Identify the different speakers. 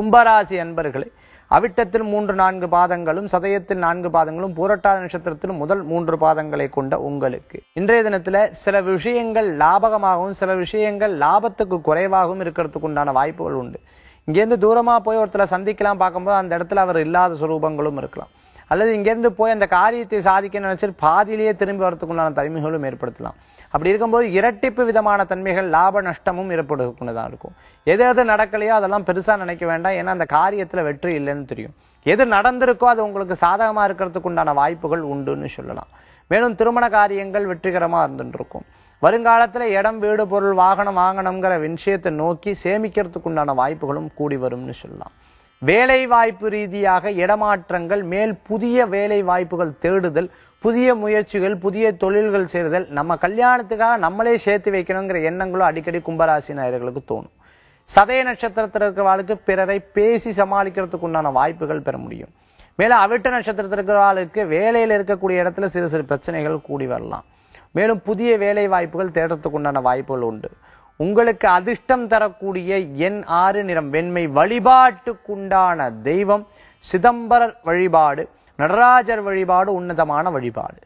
Speaker 1: கும்பராசி அன்பர்களே அவிட்டத்தில் மூன்று நான்கு பாதங்களும் சதயத்தில் நான்கு பாதங்களும் பூரட்டாத நட்சத்திரத்தில் முதல் மூன்று பாதங்களை கொண்ட உங்களுக்கு. இன்றைய தினத்துல சில விஷயங்கள் லாபகமாகவும் சில விஷயங்கள் லாபத்துக்கு குறைவாகவும் இருக்கிறதுக்கு உண்டான வாய்ப்புகள் உண்டு. இங்கேருந்து தூரமா போய் ஒருத்தரை சந்திக்கலாம் பார்க்கும்போது அந்த இடத்துல அவர் இல்லாத சுரூபங்களும் இருக்கலாம். அல்லது இங்கேருந்து போய் அந்த காரியத்தை சாதிக்க நினைச்சிட்டு பாதியிலேயே திரும்பி வரதுக்கு உண்டான தனிமைகளும் ஏற்படுத்தலாம். அப்படி இருக்கும்போது இரட்டிப்பு விதமான தன்மைகள் லாப நஷ்டமும் ஏற்படுத்தக்கூடியதான் இருக்கும். எது எது நடக்கலையோ அதெல்லாம் பெருசா நினைக்க வேண்டாம். ஏன்னா அந்த காரியத்துல வெற்றி இல்லைன்னு தெரியும். எது நடந்திருக்கோ அது உங்களுக்கு சாதகமா இருக்கிறதுக்கு உண்டான வாய்ப்புகள் உண்டுன்னு சொல்லலாம். மேலும் திருமண காரியங்கள் வெற்றிகரமா இருந்துருக்கும் வருங்காலத்தில் வருங்காலத்துல இடம் வீடு பொருள் வாகனம் வாங்கணுங்கிற விஷயத்தை நோக்கி சேமிக்கிறதுக்கு உண்டான வாய்ப்புகளும் கூடி வரும்னு சொல்லலாம். வேலை வாய்ப்பு ரீதியாக இடமாற்றங்கள் மேல் புதிய வேலை வாய்ப்புகள் தேடுதல் புதிய முயற்சிகள் புதிய தொழில்கள் செய்தல் நம்ம கல்யாணத்துக்காக நம்மளே சேர்த்து வைக்கணுங்கிற எண்ணங்களும் அடிக்கடி கும்பராசி நாயர்களுக்கு தோணும். சதய நட்சத்திரத்தில் இருக்கிறவாளுக்கு பிறரை பேசி சமாளிக்கிறதுக்கு உண்டான வாய்ப்புகள் பெற முடியும். மேலும் அவிட்ட நட்சத்திரத்தில் இருக்கிறவாளுக்கு வேலையில் இருக்கக்கூடிய இடத்துல சிறு சிறு பிரச்சனைகள் கூடி வரலாம். மேலும் புதிய வேலை வாய்ப்புகள் தேடுறதுக்கு உண்டான வாய்ப்புகள் உண்டு. உங்களுக்கு அதிர்ஷ்டம் தரக்கூடிய எண் ஆறு நிறம் வெண்மை வழிபாட்டுக்குண்டான தெய்வம் சிதம்பரர் வழிபாடு நடராஜர் வழிபாடு உன்னதமான வழிபாடு.